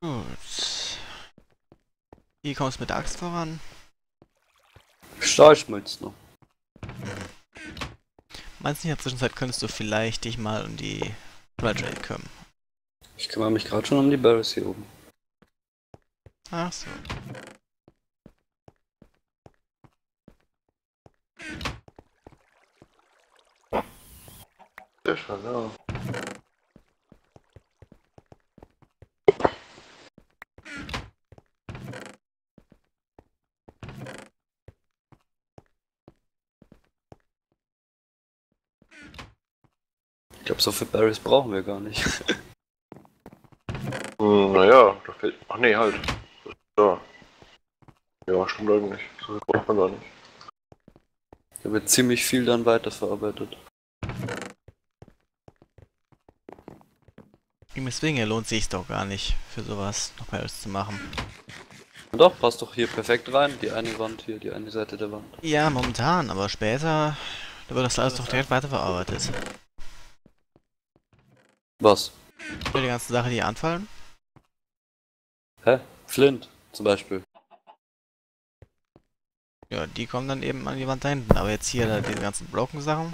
Gut. Wie kommst du mit der Axt voran? Stahlschmutz noch. Meinst du, in der Zwischenzeit könntest du vielleicht dich mal um die Trade kümmern? Ich kümmere mich gerade schon um die Barrels hier oben. Ach so. Ich glaube, so viele Barrels brauchen wir gar nicht. Hm, naja, da fällt. Ach nee, halt. Da. Ja, stimmt eigentlich. So viel braucht man gar nicht. Da wird ziemlich viel dann weiterverarbeitet. Deswegen lohnt sich doch gar nicht, für sowas noch Barrels zu machen. Doch, passt doch hier perfekt rein. Die eine Wand hier, die eine Seite der Wand. Ja, momentan, aber später da wird das alles doch direkt weiterverarbeitet. Was? Für die ganzen Sachen, die anfallen? Hä? Flint zum Beispiel. Ja, die kommen dann eben an die Wand da hinten. Aber jetzt hier diese ganzen Broken-Sachen.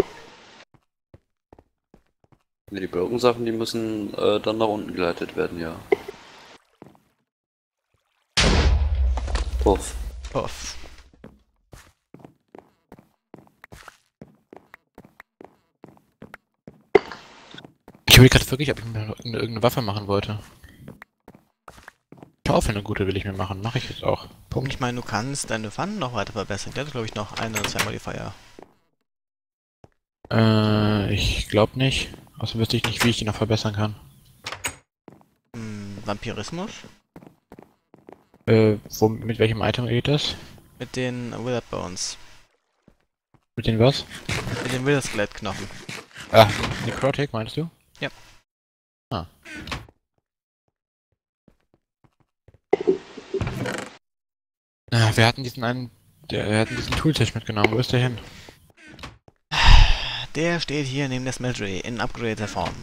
Ne, die Broken Sachen, die müssen äh, dann nach unten geleitet werden, ja. Puff. Puff. Ich überlege gerade wirklich, ob ich mir irgendeine Waffe machen wollte. Schaufel eine gute will ich mir machen, mache ich jetzt auch. Punkt. Ich meine, du kannst deine Pfannen noch weiter verbessern. Der hat, glaube ich, noch ein oder zwei Modifier. Äh, ich glaube nicht. Außerdem wüsste ich nicht, wie ich die noch verbessern kann. Hm, Vampirismus? Äh, wo, mit welchem Item geht das? Mit den Withered Bones. Mit den was? Mit den Wither Skelettknochen. Ah, Necrotic meinst du? Ja. Ah. Wir hatten diesen einen, der, wir hatten diesen Tooltisch mitgenommen. Wo ist der hin? Der steht hier neben der Smeltery in upgradeter Form.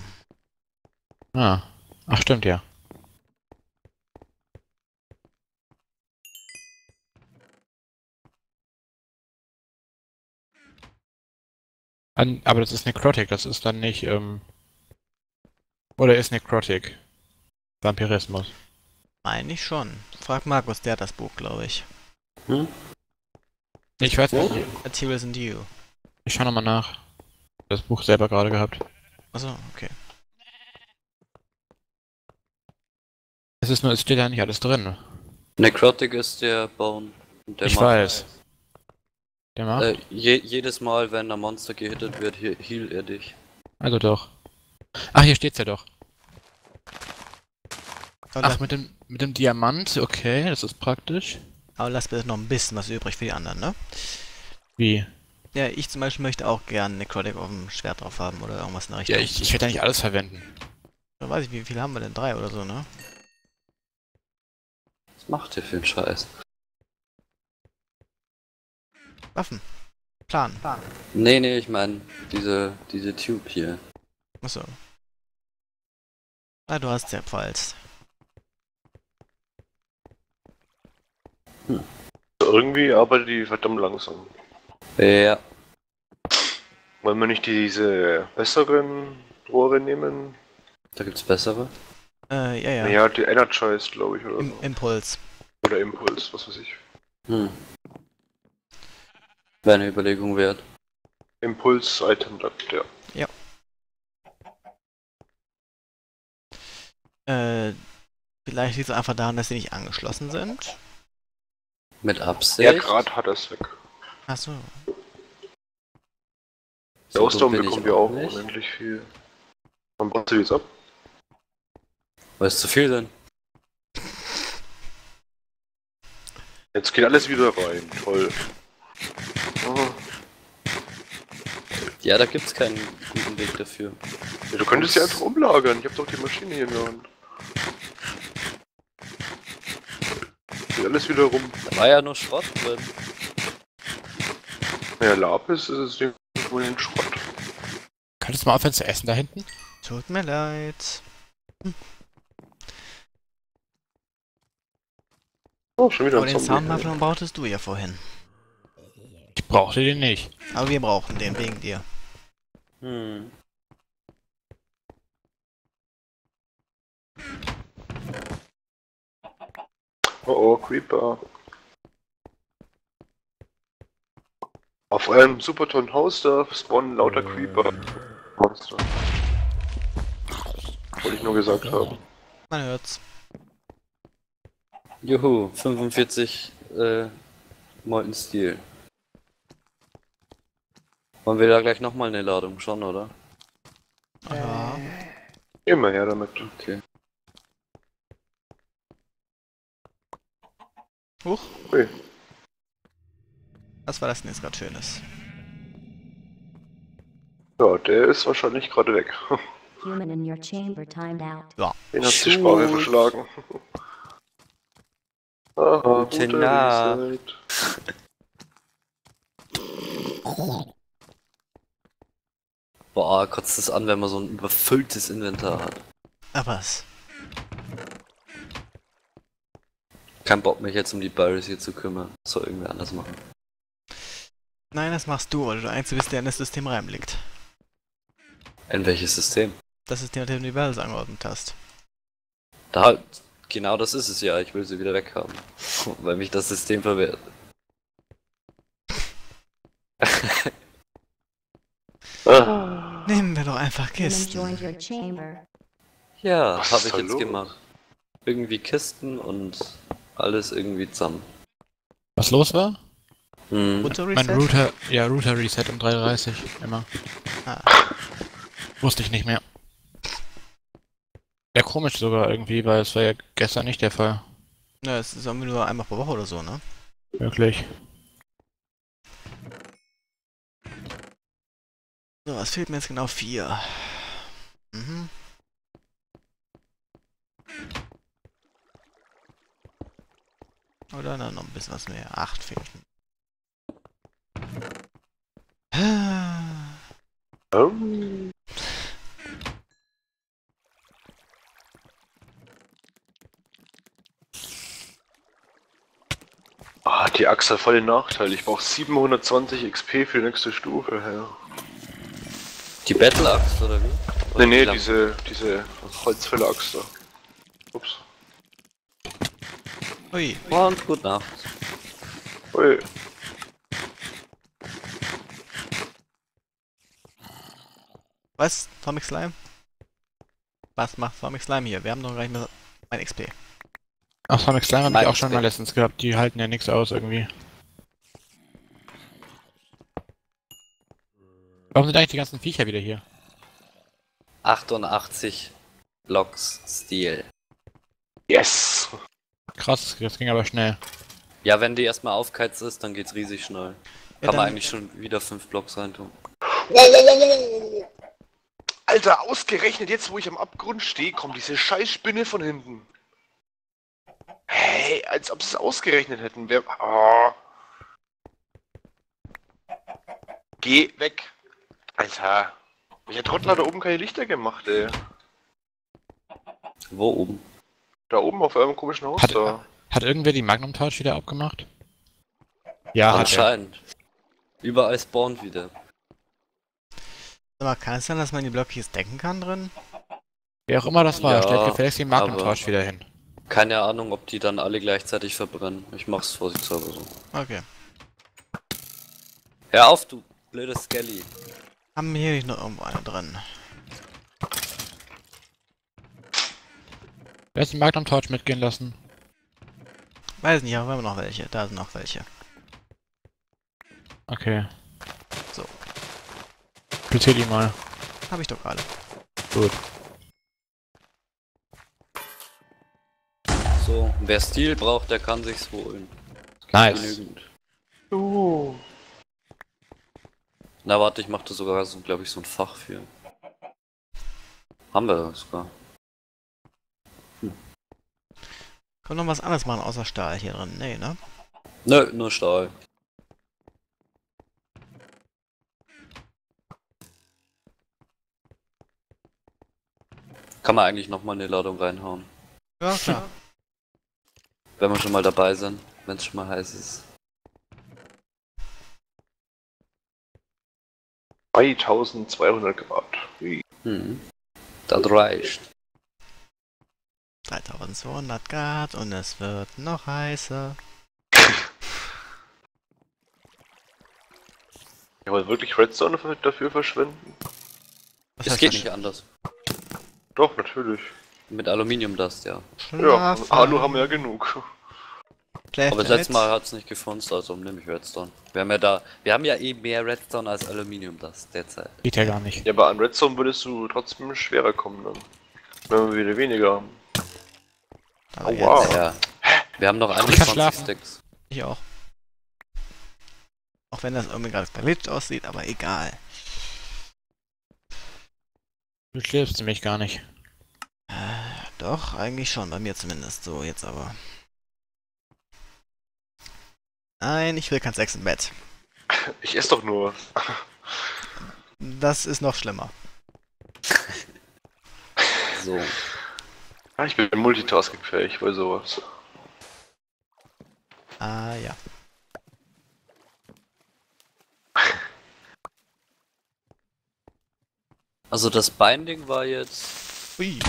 Ah. Ach, stimmt ja. An, aber das ist Necrotic, das ist dann nicht, ähm... Oder ist Necrotic? Vampirismus. Meine ich schon. Frag Markus, der hat das Buch, glaube ich. Hm? Ich weiß nicht, Materials and You. ich schau nochmal nach. Das Buch selber gerade gehabt. Achso, okay. Es ist nur, es steht ja nicht alles drin. Necrotic ist der Baum. Der ich macht, weiß. Der macht? Äh, je, jedes Mal, wenn ein Monster gehittet wird, he heal er dich. Also doch. Ach, hier steht's ja doch. Aber, Ach, mit dem, mit dem Diamant, okay, das ist praktisch. aber lass bitte noch ein bisschen was übrig für die anderen, ne? Wie? Ja, ich zum Beispiel möchte auch gern Necrotic auf dem Schwert drauf haben oder irgendwas in der Richtung. Ja, ich, ich werde ja nicht alles verwenden. Da weiß ich, wie viel haben wir denn? Drei oder so, ne? Was macht der für einen Scheiß? Waffen. Plan. Nee, nee, ich meine, diese, diese Tube hier. Achso. Ah, du hast ja Pfalz. Irgendwie arbeitet die verdammt langsam. Ja. Wollen wir nicht diese besseren Rohre nehmen? Da gibt's bessere. Äh, ja, ja. Ja, die Energize, glaube ich, oder Im so. Impuls. Oder Impuls, was weiß ich. Hm. Wäre eine Überlegung wert. Impuls-Item, ja. Äh, vielleicht liegt es einfach daran, dass sie nicht angeschlossen sind. Mit Absicht. Ja, gerade hat er es weg. Achso. Der So Ausdauer bekommt ja auch nicht. unendlich viel. Wann brauchst du die jetzt ab? Weil es zu viel sind. Jetzt geht alles wieder rein. Toll. Oh, Ja, da gibt's keinen guten Weg dafür. ja, du könntest sie einfach umlagern. Ich hab doch die Maschine hier in der Hand. Geht alles wieder rum. Da war ja nur Schrott drin. Ja, Lapis ist es irgendwo in den Schrott. Könntest du mal aufhören zu essen da hinten? Tut mir leid. Oh, schon wieder Aber ein den. Soundmuffler brauchtest du ja vorhin. Ich brauchte den nicht. Aber wir brauchen den wegen dir. Hm. Oh oh, Creeper. Auf einem Superton Haus da spawnen lauter Creeper. Monster. Wollte ich nur gesagt haben. Man hört's. Juhu, 45 äh, Molten Steel. Wollen wir da gleich nochmal eine Ladung schon, oder? Ja. Immer her damit. Okay. Huch. Ui. Was war das denn jetzt gerade Schönes? Ja, der ist wahrscheinlich gerade weg. Human in your chamber timed out. Den hat die Sprache verschlagen. Aha, Gute guter Nacht. Boah, kotzt es an, wenn man so ein überfülltes Inventar hat. Aber was? Kein Bock, mich jetzt um die Barrels hier zu kümmern. Soll irgendwer anders machen. Nein, das machst du, weil du der Einzige bist, der in das System reinblickt. In welches System? Das System, dem du die Bells angeordnet hast. Da halt, genau das ist es ja. Ich will sie wieder weghaben. Weil mich das System verwehrt. Ah, Nehmen wir doch einfach Kisten. Ja, habe ich jetzt los? gemacht. Irgendwie Kisten und alles irgendwie zusammen. Was los war? Hm. Router Mein Reset? Router, ja, Router Reset um 3.30 immer. Ah. Wusste ich nicht mehr. Ja, komisch sogar irgendwie, weil es war ja gestern nicht der Fall. Ne, es ist irgendwie nur einmal pro Woche oder so, ne? Wirklich. So, was fehlt mir jetzt genau? Vier. Mhm. Oder na, noch ein bisschen was mehr. Acht fehlten. Ah. ähm. Ah, die Axt hat voll den Nachteil. Ich brauche 720 XP für die nächste Stufe. Ja. Die Battle Axe oder wie? Nee, nee, die diese, diese Holzfäller-Axt da. Ui, Lampe? Und gut Nacht. Ui. was? Atomic Slime? Was macht Atomic Slime hier? Wir haben doch gar nicht mehr mein XP. Ach, Sonic Slime habe ich auch schon das- mal letztens gehabt. Die halten ja nichts aus irgendwie. Warum sind eigentlich die ganzen Viecher wieder hier? 88 Blocks Steel. Yes! Krass, das ging aber schnell. Ja, wenn die erstmal aufgeheizt ist, dann geht's riesig schnell. Ja, Kann man eigentlich schon wieder 5 Blocks reintun. Alter, ausgerechnet jetzt, wo ich am Abgrund stehe, kommt diese scheiß Spinne von hinten. Hey, als ob sie es ausgerechnet hätten. Wer. Oh. Geh weg. Alter. Welcher Trottel hat da oben keine Lichter gemacht, ey? Wo oben? Da oben auf eurem komischen Haus Hat, da. hat irgendwer die Magnum Torch wieder abgemacht? Ja, hat er. Anscheinend. Überall spawnt wieder. Mal, kann es sein, dass man die Blöcke hier decken kann drin? Wer auch immer das war, Ja, stellt gefälligst die Magnum aber- Torch wieder hin. Keine Ahnung, ob die dann alle gleichzeitig verbrennen. Ich mach's vorsichtshalber so. Okay. Hör auf, du blöde Skelly. Haben wir hier nicht noch irgendwo eine drin? Wer hat die Magnum Torch mitgehen lassen? Weiß nicht, aber wir haben noch welche. Da sind noch welche. Okay. So. Platzier die mal. Habe ich doch gerade. Gut. So, wer Stil braucht, der kann sich's holen. Nice. Genügend. Uh. Na warte, ich mach da sogar so, glaube ich, so ein Fach für. Haben wir sogar. Können wir noch was anderes machen außer Stahl hier drin? Nee, ne? Nö, nur Stahl. Kann man eigentlich nochmal eine Ladung reinhauen. Ja, klar. Wenn wir schon mal dabei sind, wenn es schon mal heiß ist. 3200 Grad. Wie? Hm. Das reicht. 3200 Grad und es wird noch heißer. Ja, aber wirklich Redstone dafür- dafür verschwenden? Was Es geht das? nicht anders. Doch, natürlich. Mit Aluminiumdust, ja. Ja, Schlafen. Alu haben wir ja genug. Schläft Aber das letzte? Mal hat's nicht gefunzt, also nehme ich Redstone. Wir haben ja da, wir haben ja eh mehr Redstone als Aluminiumdust derzeit. Geht ja gar nicht. Ja, aber an Redstone würdest du trotzdem schwerer kommen dann. Wenn wir wieder weniger haben. Aber Oh, jetzt wow. Ja. Wir haben noch Ich kann 21 schlafen. Sticks. Ich auch. Auch wenn das irgendwie gerade glitcht aussieht, aber egal. Du schläfst nämlich gar nicht. Äh, Doch, eigentlich schon, bei mir zumindest. So, jetzt aber. Nein, ich will kein Sex im Bett. Ich esse doch nur. Das ist noch schlimmer. So. Ja, ich bin multitaskingfähig bei sowas. Ah, ja. Also das Binding war jetzt. Ui.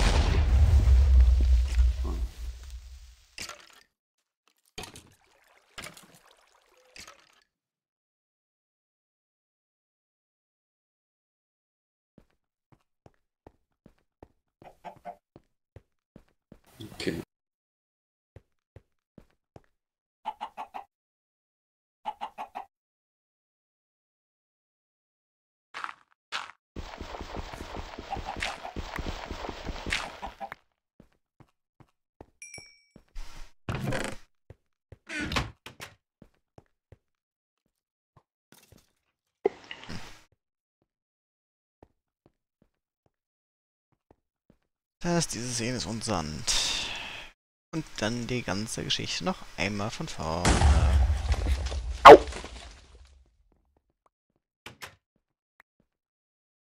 Das heißt, diese Szene ist unsand. Und dann die ganze Geschichte noch einmal von vorne.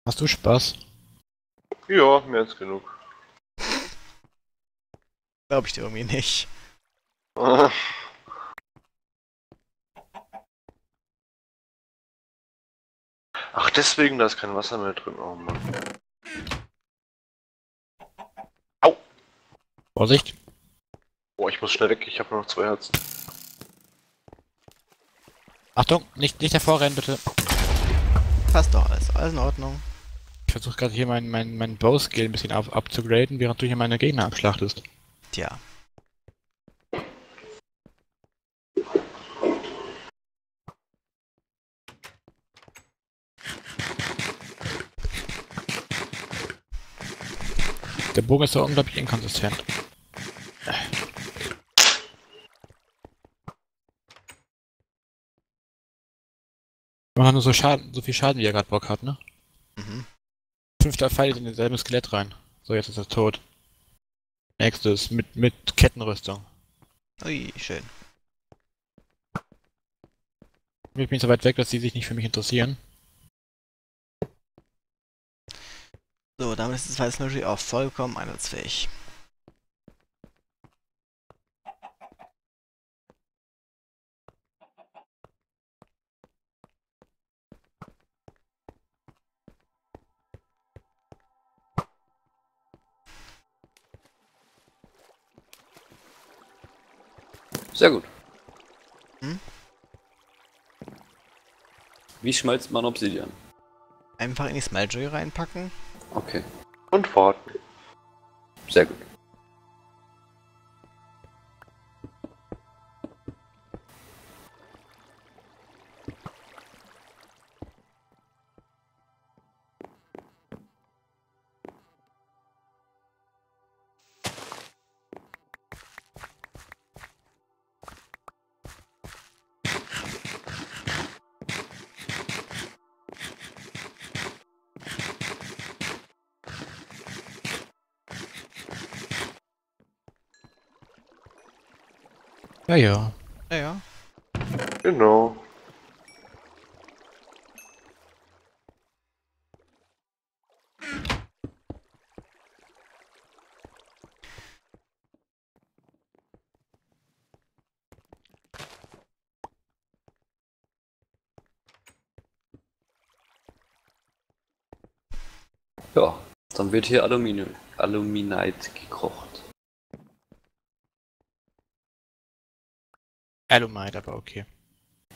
Hast du Spaß? Ja, mehr als genug. Glaube ich dir irgendwie nicht. Ach, deswegen, da ist kein Wasser mehr drin. Oh Mann. Vorsicht. Boah, ich muss schnell weg, ich habe nur noch zwei Herzen. Achtung, nicht, nicht hervorrennen, bitte. Passt doch alles. Alles in Ordnung. Ich versuche gerade hier mein, mein, mein Bow-Skill ein bisschen abzugraden, während du hier meine Gegner abschlachtest. Tja. Der Bogen ist so unglaublich inkonsistent. Man hat nur so Schaden, so viel Schaden, wie er gerade Bock hat, ne? Mhm. Fünfter Pfeil in denselben Skelett rein. So, jetzt ist er tot. Nächstes, mit, mit Kettenrüstung. Ui, schön. Ich bin so weit weg, dass sie sich nicht für mich interessieren. So, damit ist das Weiß natürlich auch vollkommen einsatzfähig. Sehr gut. Hm? Wie schmelzt man Obsidian? Einfach in die Smeltery reinpacken. Okay, Und warten. sehr gut. Ja, ja. Ja, ja. Genau. Ja, dann wird hier Aluminium, Aluminite gekocht. Alumite, aber okay.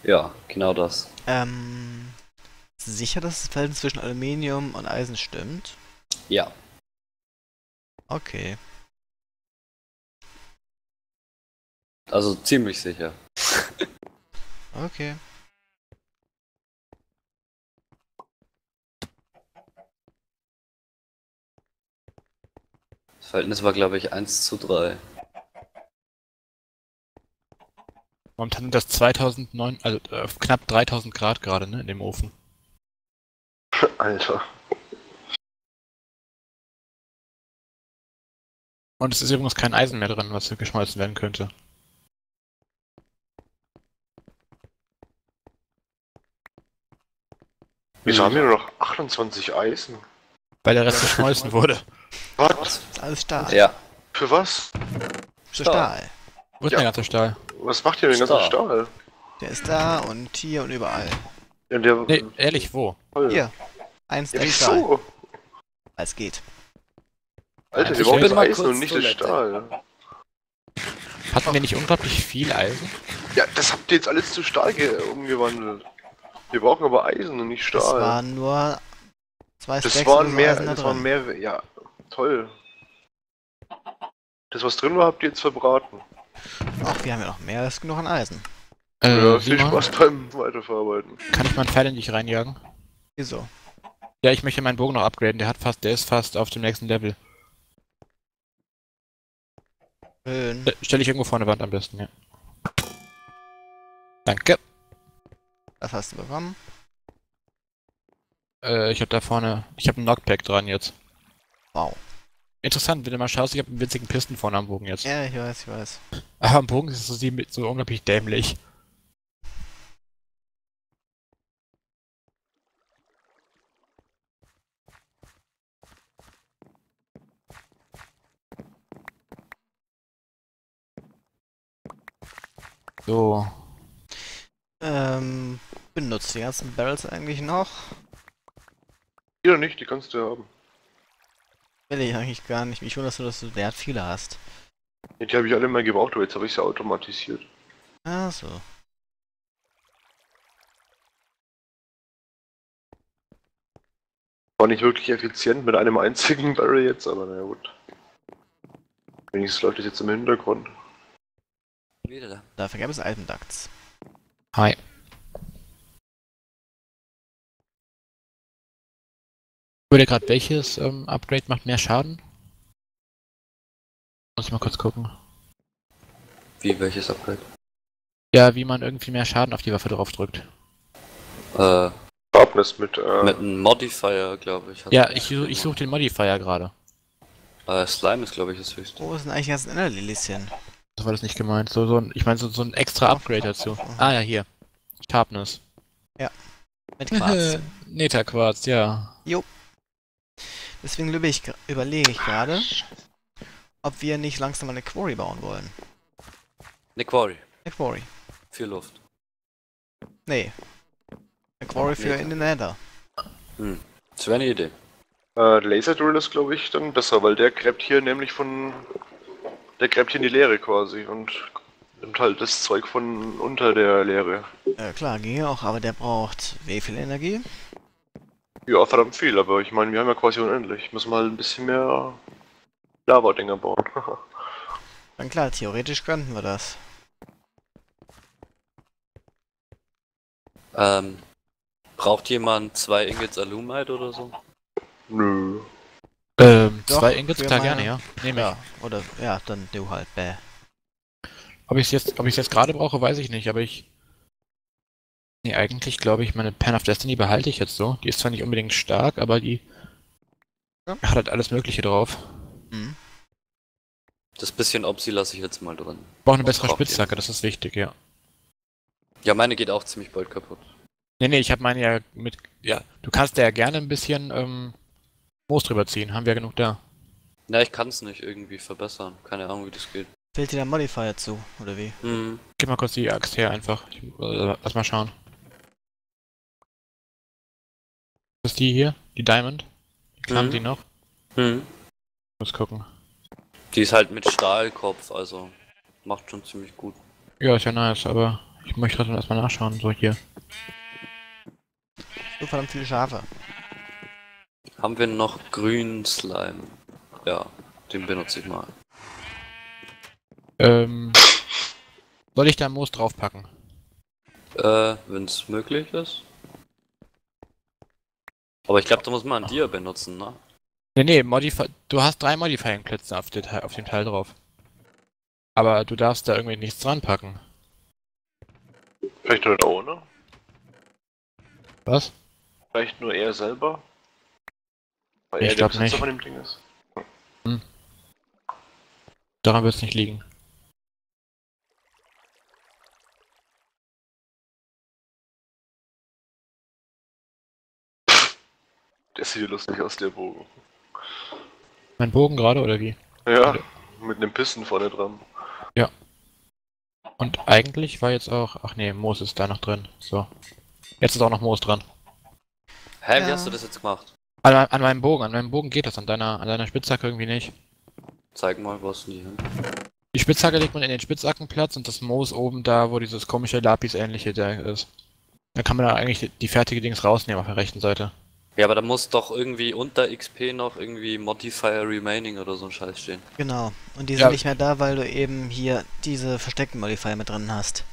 Ja, genau das. Ähm, sicher, dass das Verhältnis zwischen Aluminium und Eisen stimmt? Ja, Okay. also ziemlich sicher. Okay. Das Verhältnis war, glaube ich, 1 zu 3. Momentan sind das 2009, also äh, knapp 3000 Grad gerade, ne, in dem Ofen. Alter. Und es ist übrigens kein Eisen mehr drin, was geschmolzen werden könnte. Wieso haben wir nur noch 28 Eisen? Weil der Rest geschmolzen wurde. Was? Ist alles Stahl. Ja, Für was? Für Stahl. Ist Ja. der ganze Stahl? Was macht ihr denn den ganzen Stahl. Der ist da und hier und überall. Ja, der, Nee, ehrlich, wo? Hier. Eins Ja, der Stahl. wieso? Als geht. Alter, wir brauchen das Eisen und nicht das. Stahl. Hatten wir nicht unglaublich viel Eisen? Ja, das habt ihr jetzt alles zu Stahl ge- umgewandelt. Wir brauchen aber Eisen und nicht Das Stahl. waren nur zwei Das Stacks waren oder so mehr, Eisen da das waren mehr, ja, toll. Das, was drin war, habt ihr jetzt verbraten. Ach, wir haben ja noch mehr als genug an Eisen. Äh, ja, viel Spaß beim Weiterverarbeiten. kann ich meinen Pfeil in dich reinjagen? Wieso? Ja, ich möchte meinen Bogen noch upgraden, der hat fast, der ist fast auf dem nächsten Level. Schön. Äh, Stell ich irgendwo vor eine Wand am besten, ja. Danke. Das hast du bekommen. Äh, ich habe da vorne, ich habe einen Knockback dran jetzt. Wow. Interessant, wenn du mal schaust, ich habe einen winzigen Pisten vorne am Bogen jetzt. Ja, ich weiß, ich weiß. Aber am Bogen ist es so, sie- so unglaublich dämlich. So. Ähm, benutzt die ganzen Barrels eigentlich noch? Die oder nicht, die kannst du haben. Will ich eigentlich gar nicht. Mich du, dass du Wert viele hast. Ja, die habe ich alle mal gebraucht, aber jetzt habe ich sie automatisiert. Ach so. War nicht wirklich effizient mit einem einzigen Barrel jetzt, aber naja gut. Wenigstens läuft das jetzt im Hintergrund. wieder da. Dafür gab es Alpenducts. Hi. Wurde gerade welches ähm, Upgrade macht mehr Schaden? Muss ich mal kurz gucken. Wie, welches Upgrade? Ja, wie man irgendwie mehr Schaden auf die Waffe draufdrückt. Äh, Sharpness mit, äh, mit einem Modifier, glaube ich. Ja, ich, ich suche den Modifier gerade. Äh, Slime ist, glaube ich, das höchste. Wo sind eigentlich ganzen Enderlilies hin? Das war das nicht gemeint. So, so ein, ich meine so, so ein extra Upgrade dazu. Ah ja, hier. Sharpness. Mit Quarz. Neta Quarz, ja. Deswegen überlege ich, gra- überlege ich gerade, ob wir nicht langsam eine Quarry bauen wollen. Eine Quarry. Eine Quarry. Für Luft. Nee. Eine Quarry für in den Nether. Das wäre eine Idee. äh, Laser Drill ist glaube ich dann besser, weil der gräbt hier nämlich von. Der gräbt hier in die Leere quasi und nimmt halt das Zeug von unter der Leere. Ja klar, ginge auch, aber der braucht wie viel Energie? Ja, verdammt viel, aber ich meine, wir haben ja quasi unendlich. Müssen wir halt ein bisschen mehr Lava-Dinger bauen. Dann klar, theoretisch könnten wir das. Ähm, braucht jemand zwei Ingots Alumite oder so? Nö. Ähm, Doch, zwei Ingots, klar meine- gerne, ja. Nehme ich. Ja, oder, ja, dann du halt, bäh. Ob ich es jetzt, ob ich jetzt gerade brauche, weiß ich nicht, aber ich. Nee, eigentlich glaube ich, meine Pen of Destiny behalte ich jetzt so. Die ist zwar nicht unbedingt stark, aber die Ja. hat halt alles Mögliche drauf. Hm. Das bisschen Opsi lasse ich jetzt mal drin. Brauche eine bessere? Spitzhacke, das ist wichtig, ja. Ja, meine geht auch ziemlich bald kaputt. Nee, nee, ich habe meine ja mit. Ja, du kannst da ja gerne ein bisschen ähm, Moos drüber ziehen. Haben wir ja genug da. Na, ich kann es nicht irgendwie verbessern. Keine Ahnung, wie das geht. Fehlt dir der Modifier zu, oder wie? Hm. Gib mal kurz die Axt her einfach. Ich, äh, lass mal schauen. Das ist die hier? Die Diamond? Haben Mhm. die noch? Hm. Muss gucken. Die ist halt mit Stahlkopf, also macht schon ziemlich gut. Ja, ist ja nice, aber ich möchte trotzdem erstmal nachschauen, so hier. So verdammt viele Schafe. Haben wir noch grünen Slime? Ja, den benutze ich mal. Ähm. Soll ich da Moos draufpacken? Äh, wenn es möglich ist. Aber ich glaube, da muss man ein Dia benutzen, ne? Nee, nee, Modify du hast drei Modifying-Plätze auf, dem Teil- auf dem Teil drauf. Aber du darfst da irgendwie nichts dran packen. Vielleicht nur da ohne? Was? Vielleicht nur er selber? Weil Ich er der Besitzer nicht. von dem Ding ist. Daran wird es nicht liegen. Der sieht ja lustig aus, der Bogen. Mein Bogen gerade oder wie? Ja, mit einem Pissen vorne dran. Und eigentlich war jetzt auch. Ach nee, Moos ist da noch drin. So. Jetzt ist auch noch Moos dran. Hä, Ja. wie hast du das jetzt gemacht? An, an meinem Bogen, an meinem Bogen geht das, an deiner, an deiner Spitzhacke irgendwie nicht. Zeig mal, was nie hin. Die Spitzhacke legt man in den Spitzhackenplatz und das Moos oben da, wo dieses komische Lapis-ähnliche da ist. Da kann man da eigentlich die fertige Dings rausnehmen auf der rechten Seite. Ja, aber da muss doch irgendwie unter XP noch irgendwie Modifier Remaining oder so ein Scheiß stehen. Genau. Und die sind Ja. nicht mehr da, weil du eben hier diese versteckten Modifier mit drin hast.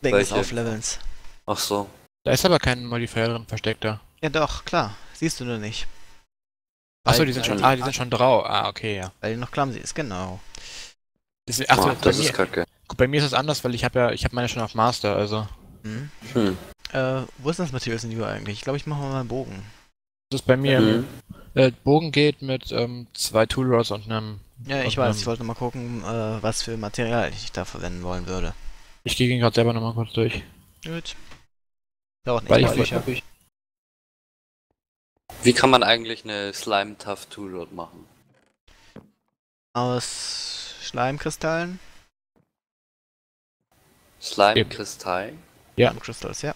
Wegen des? Auflevelns. Ach so. Da ist aber kein Modifier drin versteckt da. Ja doch, klar. Siehst du nur nicht. Achso, die sind schon. Ah, die sind schon drauf. Ah, okay, ja. Weil die noch clumsy ist, genau. Das, ach, so, Ah, bei, das mir, ist kacke. gut, bei mir ist es anders, weil ich habe ja, ich habe meine schon auf Master, also. Hm. Hm. Äh, wo ist das Materials Review eigentlich? Ich glaube, ich mache mal einen Bogen. Das ist bei mir. Mhm. Äh, Bogen geht mit ähm, zwei Tool Rods und einem. Ja, ich weiß. ähm, Ich wollte mal gucken, äh, was für Material ich da verwenden wollen würde. Ich gehe ihn gerade selber nochmal kurz durch. Gut. Dauert nicht Weil ich, ich Wie kann man eigentlich eine Slime Tough Tool Rod machen? Aus Schleimkristallen. Slime Eben. Kristall? Ja. Slime Crystals, ja.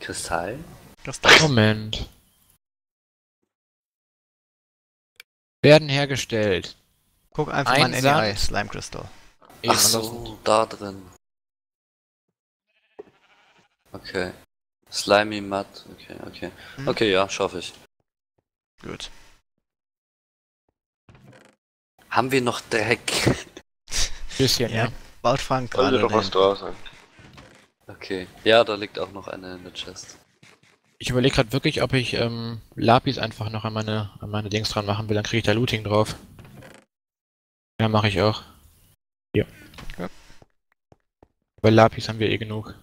Kristall? Crystals. Moment. Werden hergestellt. Guck einfach Ein mal in NEI, Sand. Slime Crystal. Ach so, da drin. Okay. Slimy Mud, okay, okay. Hm. Okay, ja, schaffe ich. Gut. Haben wir noch Dreck? Bisschen, Ja. ja. Baut Frank gerade. doch was sein. Okay. Ja, da liegt auch noch eine in der Chest. Ich überlege gerade wirklich, ob ich ähm, Lapis einfach noch an meine, an meine Dings dran machen will, dann kriege ich da Looting drauf. Ja, mache ich auch. Ja. Ja. Weil Lapis haben wir eh genug.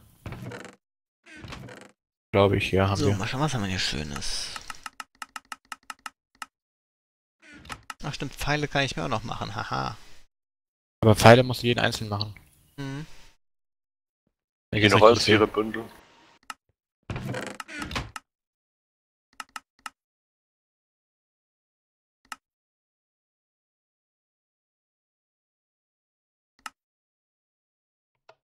Glaube ich, ja, haben So, wir. mal schauen, was haben wir hier Schönes. Ach stimmt, Pfeile kann ich mir auch noch machen, haha. Aber Pfeile musst du jeden einzeln machen. Mir geht's Holz, ihre Bündel.